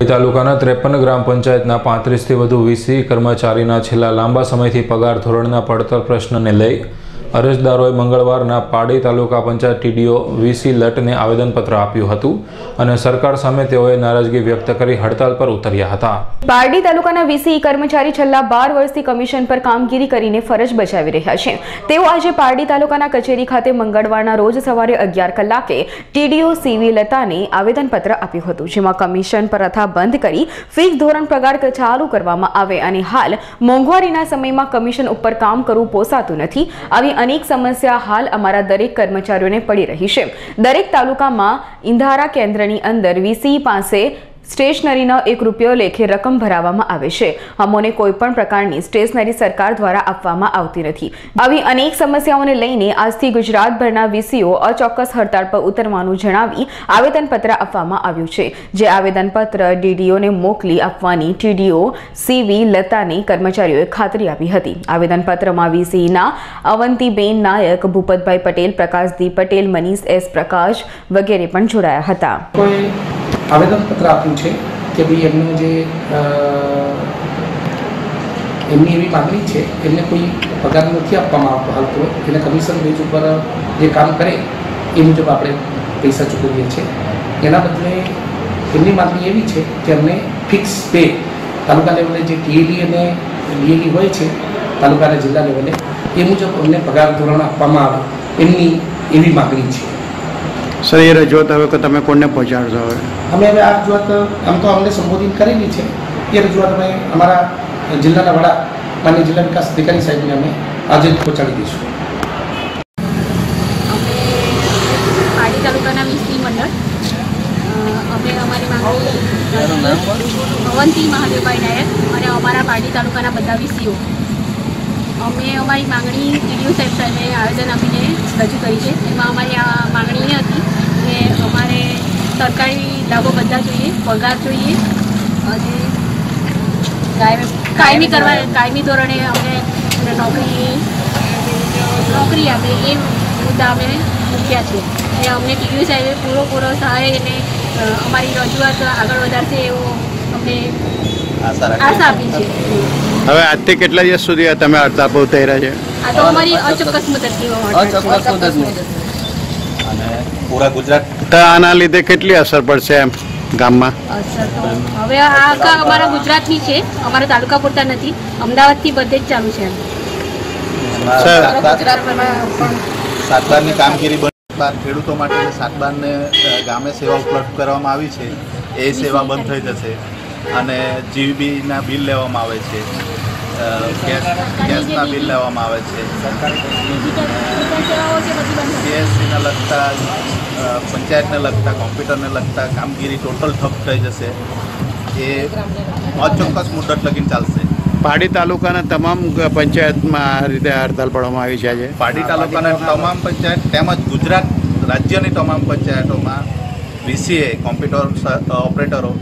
તાલુકાના ત્રેપન ગ્રામ પંચાયતના પાંત્રીસથી વધુ વીસી કર્મચારીના છેલ્લા લાંબા સમયથી પગાર ધોરણના પડતર પ્રશ્નને લઈ અરજદારોએ મંગળવારના પાડી તાલુકા પંચાયત ટીડીઓ વીસી લટને આવેદનપત્ર આપ્યું હતું અને સરકાર સામે તેઓએ નારાજગી વ્યક્ત કરી હડતાલ પર ઉતર્યા હતા. પારડી તાલુકાના વીસી કર્મચારી છેલ્લા બાર વર્ષથી કમિશન પર કામગીરી કરીને ફરજ બજાવી રહ્યા છે. તેઓ આજે પારડી તાલુકાના કચેરી ખાતે મંગળવારના રોજ સવારે અગિયાર કલાકે ટીડીઓ સીવી લતાને આવેદનપત્ર આપ્યું હતું, જેમાં કમિશન પ્રથા બંધ કરી ફિક્સ ધોરણ પગાર ચાલુ કરવામાં આવે અને હાલ મોંઘવારીના સમયમાં કમિશન ઉપર કામ કરવું પોસાતું નથી. આવી અનેક સમસ્યા હાલ અમારા દરેક કર્મચારીઓને પડી રહી છે. દરેક તાલુકામાં ઇંધારા કેન્દ્રની અંદર વીસી પાસે સ્ટેશનરીનો એક રૂપિયો લેખે રકમ ભરાવવામાં આવે છે. અમોને કોઈ પણ પ્રકારની સ્ટેશનરી સરકાર દ્વારા આપવામાં આવતી નથી. આવી અનેક સમસ્યાઓને લઈને આજથી ગુજરાતભરના વીસીઓ અચોક્કસ હડતાળ પર ઉતરવાનું જણાવી આવેદનપત્ર આપવામાં આવ્યું છે. જે આવેદનપત્ર ડીડીઓને મોકલી આપવાની ટીડીઓ સીવી લતાની કર્મચારીઓએ ખાતરી આપી હતી. આવેદનપત્રમાં વીસીના અવંતીબેન નાયક, ભૂપતભાઈ પટેલ, પ્રકાશદીપ પટેલ, મનીષ એસ પ્રકાશ વગેરે પણ જોડાયા હતા. આવેદનપત્ર આપ્યું છે કે ભાઈ એમનો જે એમની એવી માગણી છે, એમને કોઈ પગાર નથી આપવામાં આવતો હાલતો એને કમિશન બેઝ ઉપર જે કામ કરે, એ મુજબ આપણે પૈસા ચૂકવીએ છીએ. એના બદલે એમની માગણી એવી છે કે અમને ફિક્સ પે તાલુકા લેવલે જે ટીએલી અને ડીએલી હોય છે તાલુકા અને જિલ્લા લેવલે, એ મુજબ અમને પગાર ધોરણ આપવામાં આવે એમની એવી માગણી છે. સર એ રજૂઆત હવે કે તમે કોને પહોંચાડશો હવે અમે હવે આ રજૂઆત આમ તો અમને સંબોધિત કરેલી છે. એ રજૂઆત અમે અમારા જિલ્લાના વડા માન્ય જિલ્લા વિકાસ અધિકારી સાહેબને અમે આજે પહોંચાડી દઈશું. પાડી તાલુકાના વીસી મંડળ. અમે અમારી માંગણી અવંતી મહાદેવભાઈ નાયક અને અમારા પાડી તાલુકાના બધા વીસીઓ. અમે અમારી માંગણી ટીડીઓ સાહેબ સાહેબે આયોજન આપીને રજૂ કરી છે. એમાં અમારી આ માંગણી એ હતી કે અમારે સરકારી લાભો બધા જોઈએ પગાર જોઈએ. અને કાયમી કરવા કાયમી ધોરણે અમને નોકરી નોકરી આપે એ મુદ્દા અમે મૂક્યા છે. અને અમને ટીવી સાહેબે પૂરો પૂરો સહાય અને અમારી રજૂઆત આગળ વધારશે એવો અમને આશા આપી છે. હવે આજથી કેટલા દિવસ સુધી તમે તમે હડતાલ થઈ રહ્યા છે? આ તો અમારી અચોક્કસ મુદતની અચોક્કસ મુદત. અને પૂરા ગુજરાત તો આના લીધે કેટલી અસર પડશે એમ ગામમાં? હવે આ આખા અમારા ગુજરાતની છે. અમારા તાલુકા પૂરતા નથી. અમદાવાદથી બધે જ ચાલુ છે સાતબારની કામગીરી બંધ બાર ખેડૂતો માટે સાતબારને ગામે સેવા ઉપલબ્ધ કરવામાં આવી છે એ સેવા બંધ થઈ જશે અને જીવીબીના બિલ લેવામાં આવે છે. ગેસના બિલ લેવામાં આવે છે સેવાઓ છે બધી બંધ સીએસસીને લગતા પંચાયતને લગતા કોમ્પ્યુટરને લગતા કામગીરી ટોટલ ઠપ થઈ જશે. એ અચોક્કસ મુદત લગીને ચાલશે. પાડી તાલુકાના તમામ પંચાયતમાં આ રીતે હડતાલ પાડવામાં આવી છે આજે? પાડી તાલુકાના તમામ પંચાયત તેમજ ગુજરાત રાજ્યની તમામ પંચાયતોમાં વીસીએ કોમ્પ્યુટર ઓપરેટરો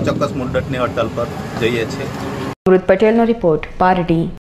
અચોક્કસ મુદતની હડતાલ પર જઈએ છીએ. અમૃત પટેલનો રિપોર્ટ પારડી.